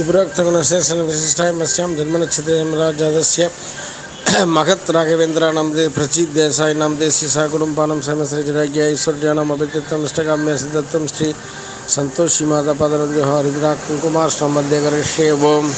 पुरोक्तगुणशेषण विशिष्टायमस्यां जन्मनक्षत्रेमराजातस्य महत् राघवेन्द्राणां दे प्रचित् देसायिनां देस्य सा कुटुम्बानां समश्रीजराज्ञा सिद्धत्वं श्री सन्तोषी माता पदरञ्जः हरिद्रा कुङ्कुमार्ष्णं करिष्ये ओम्।